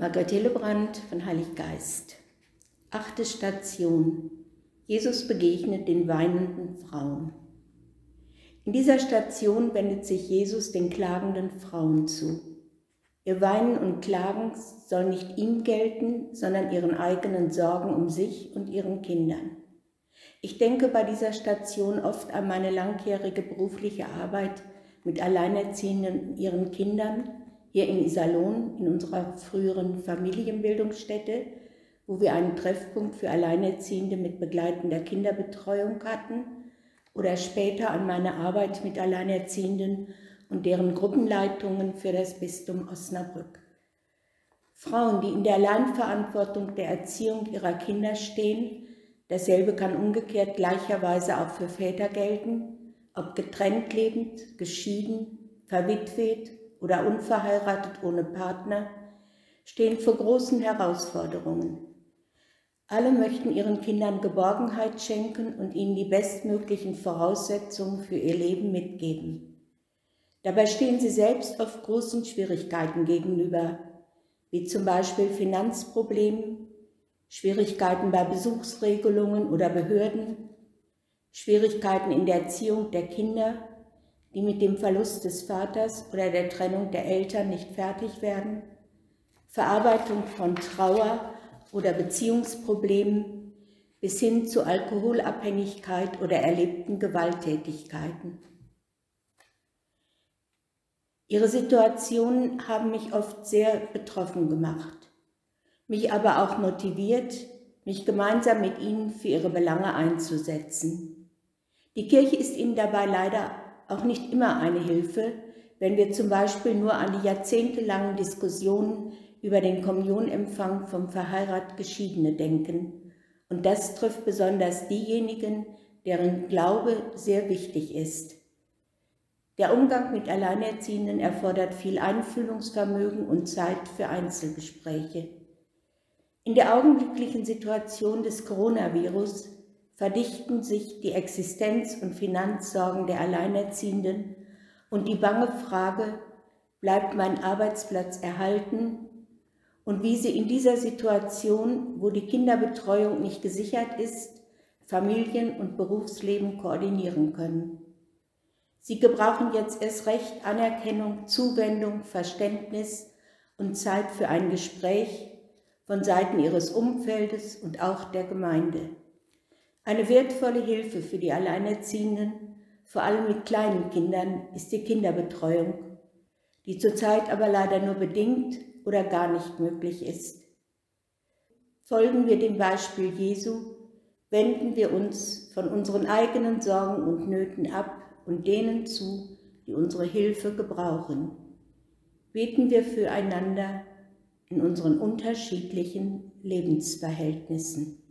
Margret Hillebrand von Heiliggeist. Achte Station. Jesus begegnet den weinenden Frauen. In dieser Station wendet sich Jesus den klagenden Frauen zu. Ihr Weinen und Klagen soll nicht ihm gelten, sondern ihren eigenen Sorgen um sich und ihren Kindern. Ich denke bei dieser Station oft an meine langjährige berufliche Arbeit mit Alleinerziehenden und ihren Kindern hier in Iserlohn, in unserer früheren Familienbildungsstätte, wo wir einen Treffpunkt für Alleinerziehende mit begleitender Kinderbetreuung hatten, oder später an meine Arbeit mit Alleinerziehenden und deren Gruppenleitungen für das Bistum Osnabrück. Frauen, die in der Alleinverantwortung der Erziehung ihrer Kinder stehen, dasselbe kann umgekehrt gleicherweise auch für Väter gelten, ob getrennt lebend, geschieden, verwitwet oder unverheiratet ohne Partner, stehen vor großen Herausforderungen. Alle möchten ihren Kindern Geborgenheit schenken und ihnen die bestmöglichen Voraussetzungen für ihr Leben mitgeben. Dabei stehen sie selbst oft großen Schwierigkeiten gegenüber, wie zum Beispiel Finanzproblemen, Schwierigkeiten bei Besuchsregelungen oder Behörden, Schwierigkeiten in der Erziehung der Kinder die mit dem Verlust des Vaters oder der Trennung der Eltern nicht fertig werden, Verarbeitung von Trauer oder Beziehungsproblemen bis hin zu Alkoholabhängigkeit oder erlebten Gewalttätigkeiten. Ihre Situationen haben mich oft sehr betroffen gemacht, mich aber auch motiviert, mich gemeinsam mit ihnen für ihre Belange einzusetzen. Die Kirche ist ihnen dabei leider auch nicht immer eine Hilfe, wenn wir zum Beispiel nur an die jahrzehntelangen Diskussionen über den Kommunionempfang vom verheiratet Geschiedene denken. Und das trifft besonders diejenigen, deren Glaube sehr wichtig ist. Der Umgang mit Alleinerziehenden erfordert viel Einfühlungsvermögen und Zeit für Einzelgespräche. In der augenblicklichen Situation des Coronavirus verdichten sich die Existenz- und Finanzsorgen der Alleinerziehenden und die bange Frage, bleibt mein Arbeitsplatz erhalten und wie sie in dieser Situation, wo die Kinderbetreuung nicht gesichert ist, Familien- und Berufsleben koordinieren können. Sie gebrauchen jetzt erst recht Anerkennung, Zuwendung, Verständnis und Zeit für ein Gespräch von Seiten ihres Umfeldes und auch der Gemeinde. Eine wertvolle Hilfe für die Alleinerziehenden, vor allem mit kleinen Kindern, ist die Kinderbetreuung, die zurzeit aber leider nur bedingt oder gar nicht möglich ist. Folgen wir dem Beispiel Jesu, wenden wir uns von unseren eigenen Sorgen und Nöten ab und denen zu, die unsere Hilfe gebrauchen. Beten wir füreinander in unseren unterschiedlichen Lebensverhältnissen.